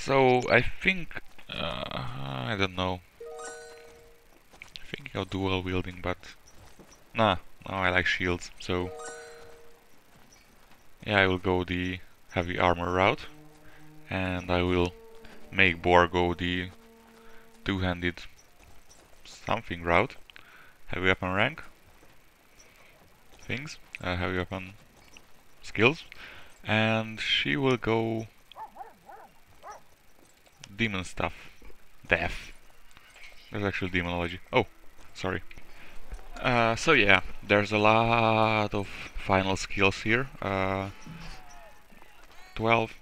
So I think uh, I don't know. Thinking of dual wielding, but nah, no, I like shields. So yeah, I will go the heavy armor route, and I will make Boar go the two-handed something route. Heavy weapon rank things, uh, heavy weapon skills, and she will go demon stuff. Death. There's actually demonology. Oh, sorry. Uh, so yeah, there's a lot of final skills here. Uh, 12,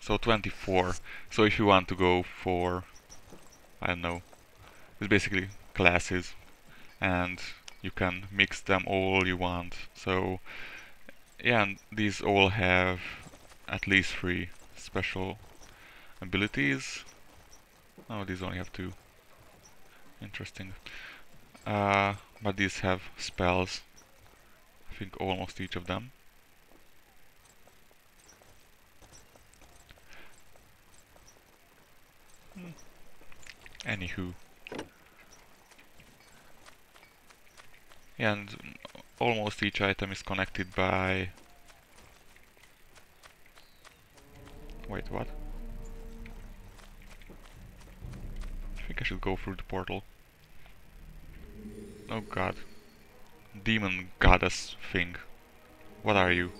so 24. So if you want to go for, I don't know, it's basically classes and you can mix them all you want. So yeah, and these all have at least three special abilities. Oh, these only have two. Interesting. Uh, but these have spells. I think almost each of them. Hmm. Anywho. And almost each item is connected by... Wait, what? Think I should go through the portal. Oh god. Demon goddess thing. What are you?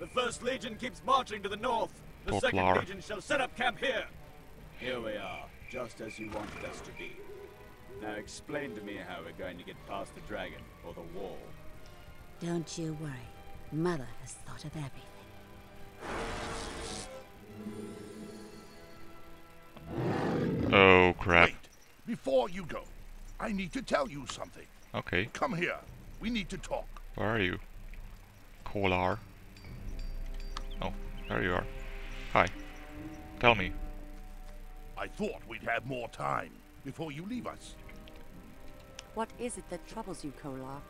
The First Legion keeps marching to the north. The Second Poplar. Legion shall set up camp here. Here we are, just as you wanted us to be. Now explain to me how we're going to get past the dragon or the wall. Don't you worry. Mother has thought of everything. Crap. Wait. Before you go, I need to tell you something. Okay, Come here. We need to talk. where are you? Kolar. Oh, there you are. Hi. Tell me. I thought we'd have more time before you leave us. What is it that troubles you, Kolar?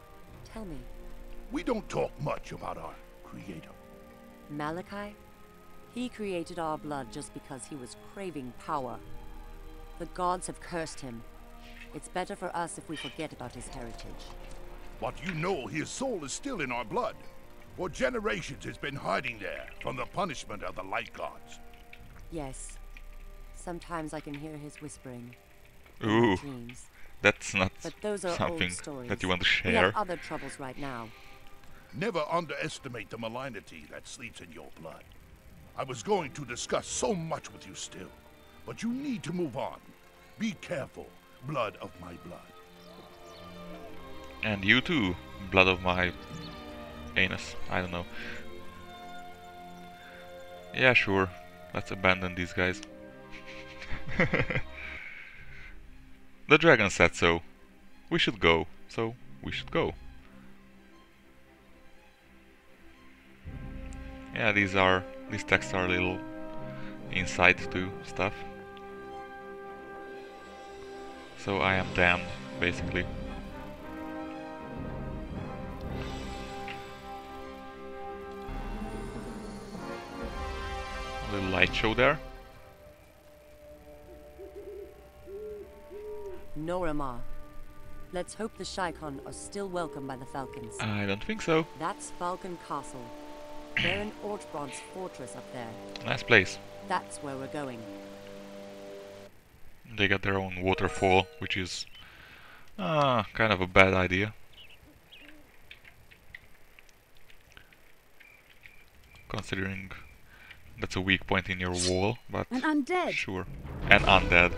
Tell me. We don't talk much about our creator. Malacay? He created our blood just because he was craving power. The gods have cursed him. It's better for us if we forget about his heritage. But you know his soul is still in our blood. For generations it's been hiding there from the punishment of the light gods. Yes. Sometimes I can hear his whispering. in my Ooh, Dreams. that's not But those are something old that you want to share. We share. have other troubles right now. Never underestimate the malignity that sleeps in your blood. I was going to discuss so much with you still, but you need to move on. Be careful, blood of my blood. And you too, blood of my anus. I don't know. Yeah, sure. Let's abandon these guys. the dragon said so. We should go. So, we should go. Yeah, these are... These texts are a little insight to stuff. So I am damned, basically. A little light show there. Noramar. Let's hope the Shaikan are still welcomed by the Falcons. I don't think so. That's Falcon Castle. Baron Ortbrand's fortress up there. Nice place. That's where we're going. They got their own waterfall, which is uh, kind of a bad idea. Considering that's a weak point in your wall, but An undead. sure. And undead.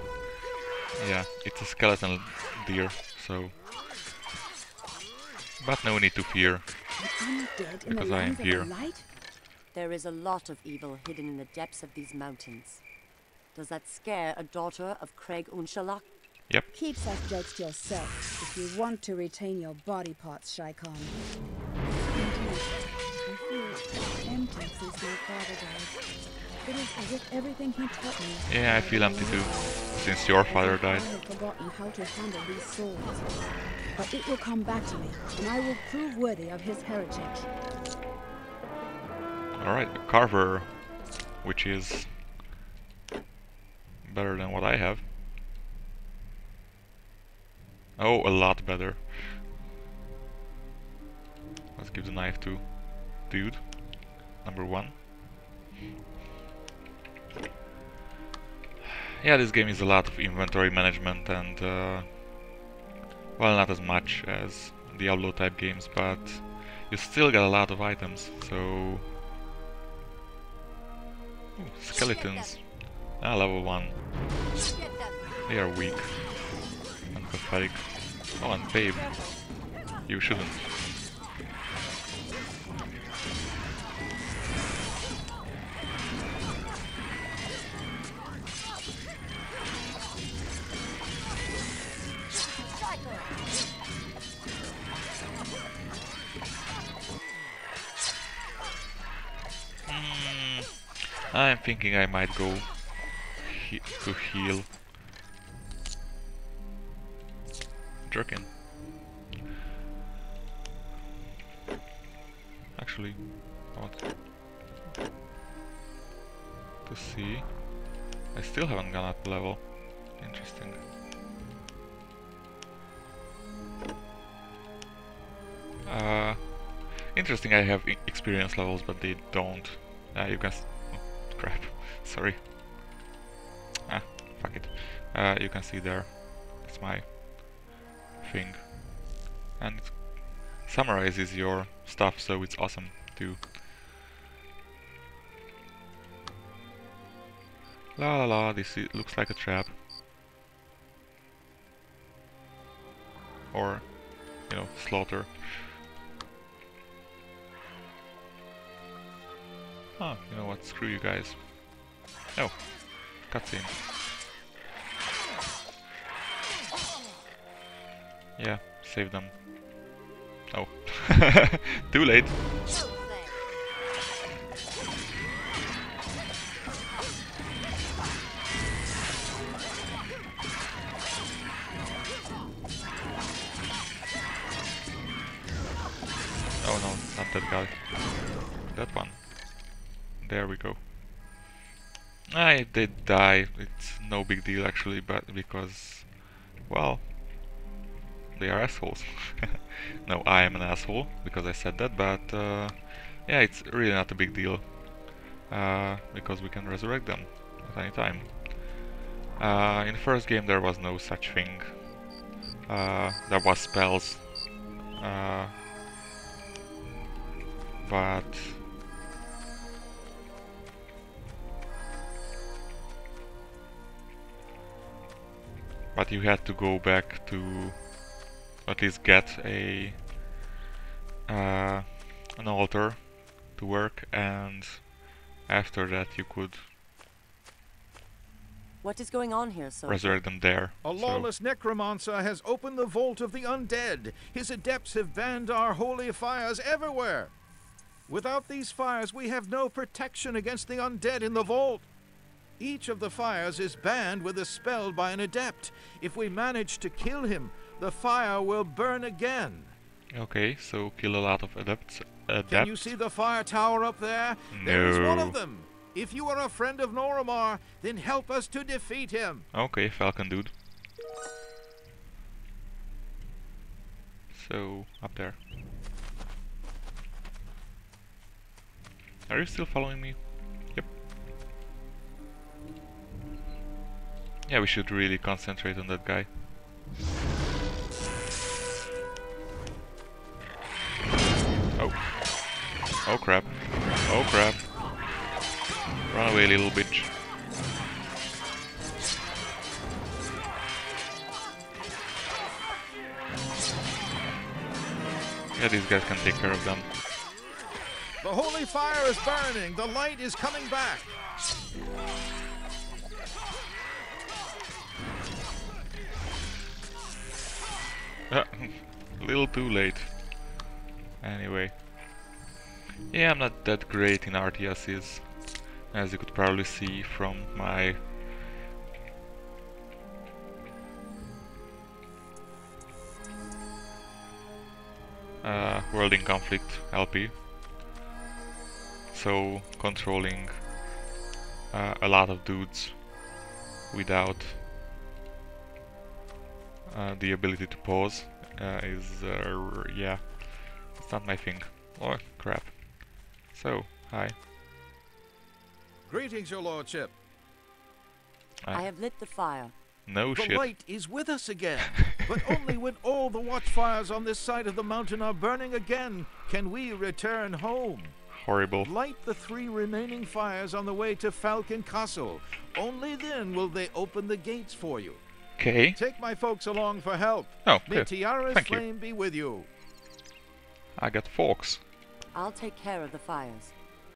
Yeah, it's a skeleton deer, so... But no need to fear. An undead in the Because I am here. There is a lot of evil hidden in the depths of these mountains. Does that scare a daughter of Craig Un'Shallach? Keep such jokes to yourself if you want to retain your body parts, Shaikan. I feel empty since my father died. It is as if everything he taught me. Yeah, I feel empty too, since your father I died. have forgotten how to handle these swords. But it will come back to me, and I will prove worthy of his heritage. Alright, Carver, which is better than what I have. Oh, a lot better. Let's give the knife to dude, number one. Yeah, this game is a lot of inventory management and uh, well, not as much as Diablo type games, but you still got a lot of items, so... Ooh, skeletons. Ah, level 1. They are weak. And pathetic. Oh, and babe. You shouldn't. Mm, I'm thinking I might go he to heal. Jerkin. Actually, want to see. I still haven't gone up level. Interesting. Uh, interesting. I have experience levels, but they don't. Uh, you can. S oh, crap. Sorry. Uh, you can see there. It's my thing, and it summarizes your stuff, so it's awesome too. La la la. This looks like a trap. Or, you know, slaughter. Huh, you know what, screw you guys. Oh, cutscene. Yeah, save them. Oh, too late. Oh no, not that guy. That one. There we go. I did die. It's no big deal actually, but because, well, they are assholes. no, I am an asshole because I said that, but uh, yeah, it's really not a big deal uh, because we can resurrect them at any time. Uh, in the first game there was no such thing. Uh, there was spells, uh, but but you had to go back to at least get a uh, an altar to work and after that you could What is going on here, sir? resurrect them there. A So- lawless necromancer has opened the vault of the undead. His adepts have banned our holy fires everywhere. Without these fires, we have no protection against the undead in the vault. Each of the fires is banned with a spell by an adept. If we manage to kill him, the fire will burn again. Okay, so kill a lot of adepts. Adepts. Can you see the fire tower up there? There is one No. of them. If you are a friend of Noramar, then help us to defeat him. Okay, Falcon dude. So up there. Are you still following me? Yep. Yeah, we should really concentrate on that guy. Oh crap. Oh crap. Run away, little bitch. Yeah, these guys can take care of them. The holy fire is burning. The light is coming back. a little too late. Anyway. Yeah, I'm not that great in RTSs, as you could probably see from my uh, World in Conflict LP. So controlling uh, a lot of dudes without uh, the ability to pause uh, is, uh, yeah, it's not my thing. Oh, crap. So, hi. Greetings, your lordship. I- I have lit the fire. No the shit. light is with us again. but only when all the watchfires on this side of the mountain are burning again can we return home. Horrible. Light the three remaining fires on the way to Falcon Castle. Only then will they open the gates for you. Okay. Take my folks along for help. Oh, May good. Tiara's Thank you. be with you. I got forks. I'll take care of the fires.